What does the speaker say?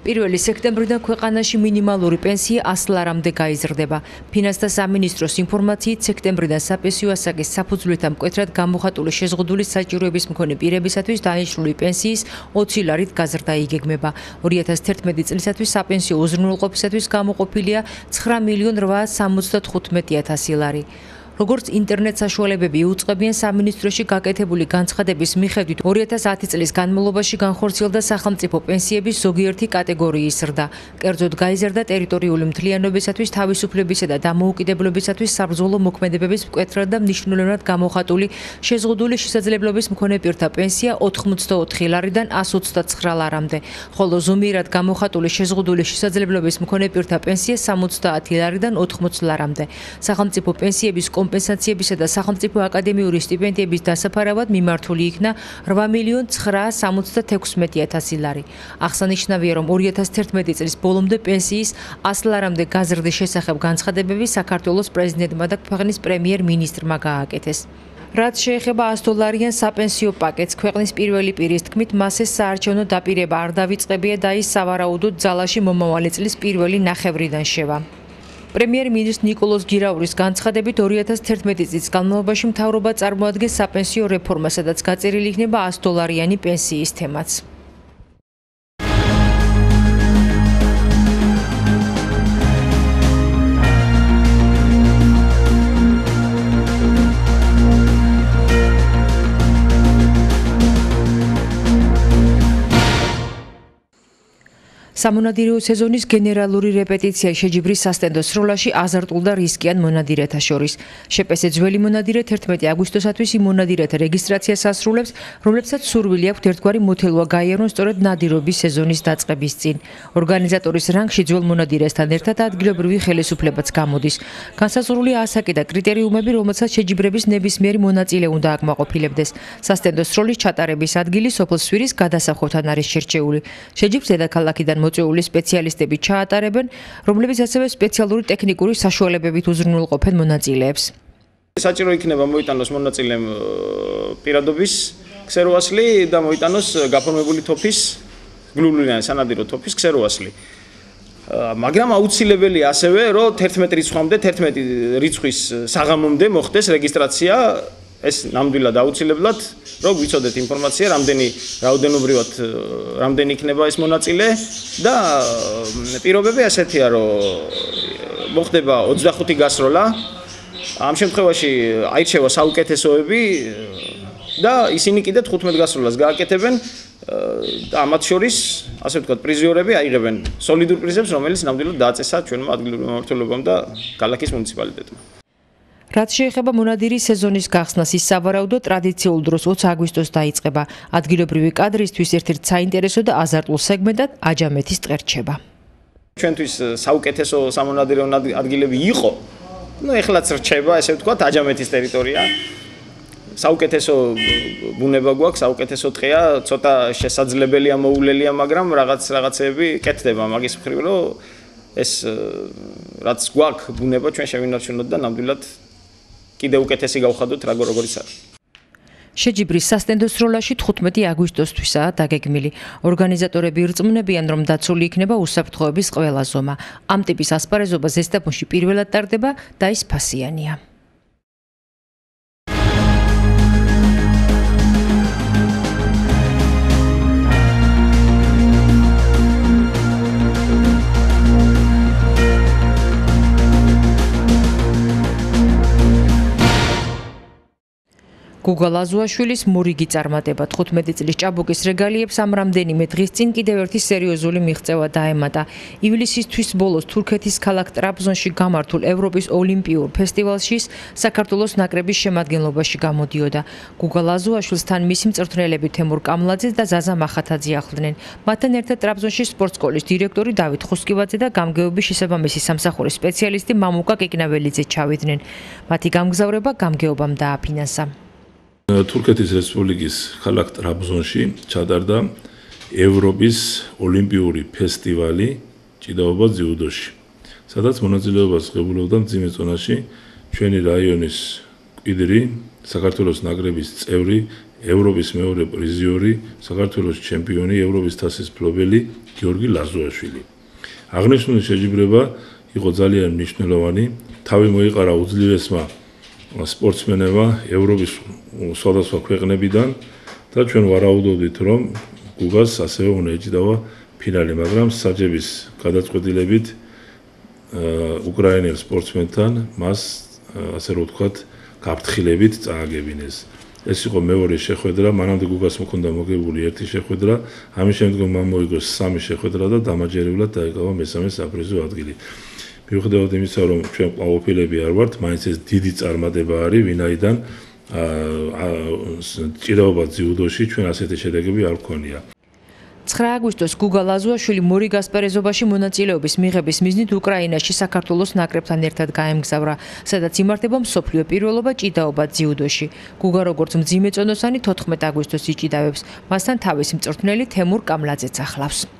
პირველი სექტემბრიდან ქვეყანაში მინიმალური პენსია 100 ლარამდე გაიზრდება. ფინანსთა სამინისტროს ინფორმაციით, სექტემბრიდან საპენსიო ასაკის საფუძვლით ამ მკვეთრად გამოხატული შეზღუდული საჭიროების მქონე პირებისათვის დანიშნული პენსიის 20 ლარით გაზრდა იგეგმება. 2011 წლისათვის საპენსიო უზრუნველყოფისათვის გამოყოფილია 9 მილიონ 875 ლარი. როგორც ინტერნეტ საშუალებები უწყებიან სამინისტროში გაკეთებული განცხადების მიხედვით 2010 წლის განმავლობაში განხორციელდა სახელმწიფო პენსიების ზოგიერთი კატეგორიის ზრდა. კერძოდ გაიზარდა ტერიტორიული მთლიანობისათვის თავისუფლებისა და დამოუკიდებლობისათვის საბრძოლო მოქმედებების მკვეთრად და მნიშვნელოვნად გამოხატული შეზღუდული შესაძლებლობის მქონე პირთა პენსია 84 ლარიდან 129 ლარამდე, ხოლო ზომიერად გამოხატული შეზღუდული შესაძლებლობის მქონე პირთა პენსია 70 ლარიდან 80 ლარამდე. სახელმწიფო პენსიების კომპენსაციებისა და სახელმწიფო აკადემიური სტიპენდიების დასაფარავად მიმართული იქნა 8 მილიონ 976 ლარი. აღსანიშნავია, რომ 2011 წლის ბოლომდე პენსიის 100 ლარამდე გაზრდის შესახებ განცხადებები საქართველოს პრეზიდენტმა და ქვეყნის პრემიერ-მინისტრმა გააკეთეს. რაც შეეხება 100 დოლარიან საპენსიო პაკეტს, ქვეყნის პირველი პირის თქმით, მასე საარჩევნო დაპირება არ დავიწყებია და ის სავარაუდოდ ძალაში მომავალი წლის პირველი ნახევრიდან შევა. პრემიერ-მინისტრ ნიკოლოზ გირავლის განცხადებით 2011 წლის განმავლობაში მთავრობა წარმოადგენს საპენსიო რეფორმას, სადაც გაწერილი იქნება 100 დოლარიანი პენსიის თემაც. სამონადირეო სეზონის გენერალური რეპეტიცია შეჯიბრის სასტენდო სროლაში აზარტულ და რისკიან მონადირეთა შორის. შეპესე ძველი მონადირე 11 აგვისტოსათვის იმ მონადირეთა რეგისტრაციას ასრულებს, რომლებსაც სურვილი აქვთ ერთგვარი მოთელვა გაიარონ სწორედ ნადირობის სეზონის დაწყების წინ. ორგანიზატორის რანგში ძველ მონადირესთან ერთად ადგილობრივი ხელისუფლებაც გამოდის. განსაზღვრული ასაკი და კრიტერიუმები, რომელსაც შეჯიბრების ნებისმიერი მონაწილე უნდა აკმაყოფილებდეს. სასტენდო სროლის ჩატარების ადგილი სოფლსვირის გადასახოთან არის შერჩეული. შეჯიბრს დედაქალაქიდან მოწვეული სპეციალისტები ჩაატარებენ, რომლებიც ასევე სპეციალური ტექნიკური საშუალებებით უზრუნველყოფენ მონაწილეებს. საჭირო იქნება მოიტანოს მონაწილემ პირადობის ქსეროასლი და მოიტანოს გაფორმებული თოფის გლულიანი სანადირო თოფის ქსეროასლი. მაგრამ აუცილებელი ასევე რომ 11 რიცხვამდე 11 რიცხვის საღამომდე მოხდეს რეგისტრაცია ეს ნამდვილად აუცილებლად, რომ ვიცოდეთ ინფორმაცია, რამდენი რაოდენობრივად რამდენი იქნება ეს მონაწილე და პირობები ასეთია, რომ მოხდება 25 გასროლა. ამ შემთხვევაში აირჩევა საუკეთესოები და ისინი კიდე 15 გასროლას გააკეთებენ და ამათ შორის, ასე ვთქვათ, პრიზიორები აიღებენ სოლიდურ პრიზებს, რომელიც ნამდვილად დააწესა ჩვენმა ადგილობრივ მმართველობამ და ქალაქის მუნიციპალიტეტმა. რაც შეეხება მონადირის სეზონის გახსნას, ის სავარაუდო ტრადიციულ დროს 20 აგვისტოს დაიწყება. ადგილობრივი კადრისთვის ერთ-ერთ საინტერესო და აზარტულ სეგმენტად აჯამეთის ტყერჩება. ჩვენთვის საუკეთესო სამონადირო ადგილები იყო. ну, ეხლაც რჩება, ესე ვთქვათ, აჯამეთის ტერიტორია. საუკეთესო ბუნება გვაქვს, საუკეთესო ტყეა, ცოტა შესაძლებელია მოულელია, მაგრამ რაღაც რაღაცეები კეთდება მაგის მხრივ, რომ ეს რაც გვაქვს ბუნება ჩვენ შევინარჩუნოთ და ნამდვილად კიდე უკეთესი გავხადოთ რა როგორიც არის. შეჯიბრის სასტენდო სროლაში 15 აგვისტოსთვისაა დაგეგმილი. ორგანიზატორები რწმუნებიან, რომ დაცული იქნება უსაფრთხოების ყველა ზომა. ამ ტიპის ასპარეზობა ზესტაფონში პირველად ტარდება და ის ფასიანია. გუგა ლაზუაშვილის მორიგი წარმატება 15 წლის ჭაბუკის რეგალიებს ამ რამდენიმე დღის წინ კიდევ ერთი სერიოზული მიღწევა დაემატა. ივლისის თვის ბოლოს თურქეთის ქალაქ ტრაბზონში გამართულ ევროპის ოლიმპიურ ფესტივალში საქართველოს ნაკრების შემადგენლობაში გამოდიოდა. გუგა ლაზუაშვილთან მისი მწვრთნელები თემურ კამლაძე და ზაზა მახათაძე ახლდნენ. მათთან ერთად ტრაბზონში სპორტ სკოლის დირექტორი დავით ხუსკივაძე და გამგეობის შესაბამისი სამსახურის სპეციალისტი მამუკა კიკნაველიძე ჩავიდნენ. მათი გამგზავრება გამგეობამ დააფინანსა. თურქეთის რესპუბლიკის ქალაქ ტრაბზონში ჩატარდა ევროპის ოლიმპიური ფესტივალი ჭიდაობა ძიუდოში. სადაც მონაწილეობას ღებულობდა მძიმე ზონაში ჩვენი რაიონის კვიდრი საქართველოს ნაკრების წევრი ევროპის მეორე პრიზიორი, საქართველოს ჩემპიონი, ევროპის თასის მფლობელი გიორგი ლაზუაშვილი. აღნიშნული შეჯიბრება იყო ძალიან მნიშვნელოვანი. თავი მოიყარა უძლიერესმა სპორტსმენებმა ევროპის სხვადასხვა ქვეყნებიდან და ჩვენ ვარაუდობდით, რომ გუგას ასევე უნდა ეჭდავა ფინალი, მაგრამ საჯების გადაწყვეტილებით უკრაინელ სპორტსმენთან მას ასე რომ ვთქვათ, გაფრთხილებით წააგებინეს. ეს იყო მეორე შეხვედრა, მანამდე გუგას მქონდა მოგებული ერთი შეხვედრა, ამის შემდგომ მან მოიგო სამი შეხვედრა და დამაჯერებლად დაიკავა მესამე საპრიზო ადგილი. მიუხედავად იმისა, რომ ჩვენ ყოფილები არ ვართ, მაინც ეს დიდი წარმატება არის, ვინაიდან ჭირაობა ძიუდოში ჩვენ ასეთი შედეგები არ გქონია. 9 აგვისტოს გუგა ლაზუაშვილი მორი გასპარეზობაში მონაწილეობის მიღების მიზნით უკრაინაში საქართველოს ნაკრებთან ერთად გაემგზავრა, სადაც იმართება მსოფლიო პირველობა ჭიდაობა ძიუდოში. გუგა როგორც მძიმე წონოსანი 14 აგვისტოს იჭიდავებს, მასთან თავის მწვრთნელი თემურ კამლაძეც ახლავს.